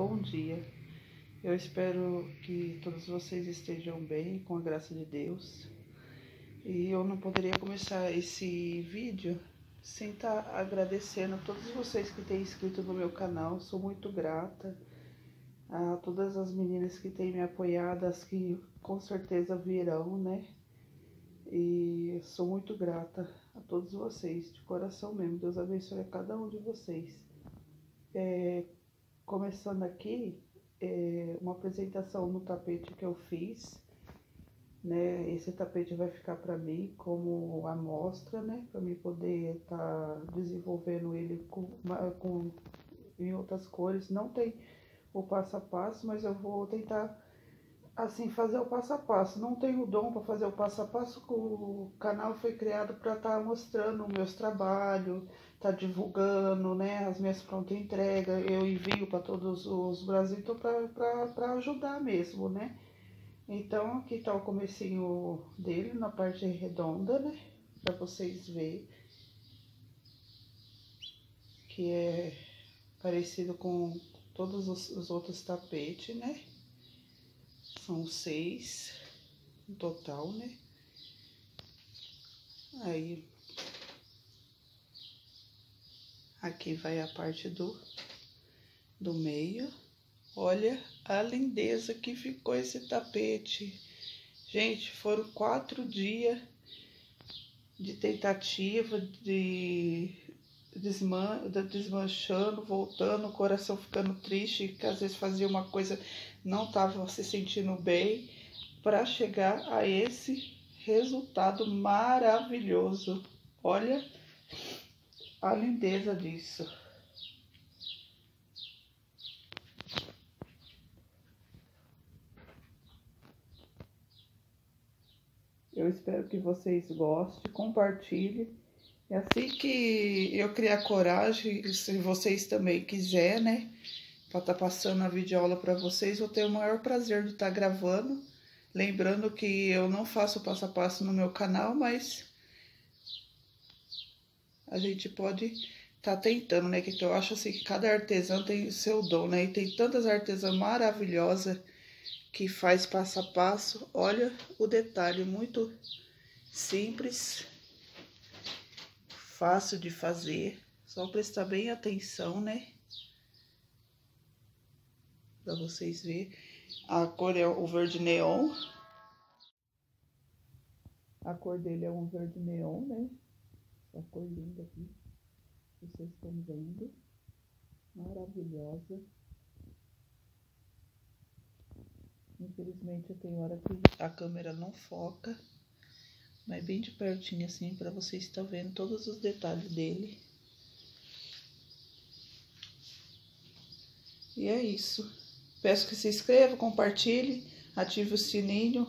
bom dia. Eu espero que todos vocês estejam bem, com a graça de Deus. E eu não poderia começar esse vídeo sem estar tá agradecendo a todos vocês que têm inscrito no meu canal. Sou muito grata a todas as meninas que têm me apoiado, as que com certeza virão, né? E sou muito grata a todos vocês, de coração mesmo. Deus abençoe a cada um de vocês. É, começando aqui, é, uma apresentação no tapete que eu fiz. Né? Esse tapete vai ficar para mim como amostra, né? Para mim poder estar tá desenvolvendo ele com, com, em outras cores. Não tem o passo a passo, mas eu vou tentar assim fazer o passo a passo. Não tenho dom para fazer o passo a passo, o canal foi criado para estar tá mostrando meus trabalhos, tá divulgando, né, as minhas prontas entrega, eu envio para todos os Brasil, então para ajudar mesmo, né? Então aqui tá o comecinho dele na parte redonda, né? Para vocês verem que é parecido com todos os, os outros tapetes, né? São seis no total, né? Aí Aqui vai a parte do, do meio. Olha a lindeza que ficou esse tapete. Gente, foram quatro dias de tentativa, de desman desmanchando, voltando, o coração ficando triste, que às vezes fazia uma coisa, não estava se sentindo bem, para chegar a esse resultado maravilhoso. Olha a lindeza disso. Eu espero que vocês gostem, compartilhem. É assim que eu criar coragem, se vocês também quiserem, né? Para estar tá passando a videoaula para vocês, vou ter o maior prazer de estar tá gravando. Lembrando que eu não faço passo a passo no meu canal, mas a gente pode estar tá tentando, né? Que eu acho assim que cada artesão tem seu dom, né? E tem tantas artesãs maravilhosas que faz passo a passo. Olha o detalhe, muito simples, fácil de fazer. Só prestar bem atenção, né? Pra vocês verem. A cor é o verde neon. A cor dele é um verde neon, né? Essa cor linda aqui. Vocês estão vendo. Maravilhosa. Infelizmente tem hora que a câmera não foca. Mas bem de pertinho assim para vocês estar vendo todos os detalhes dele. E é isso. Peço que se inscreva, compartilhe, ative o sininho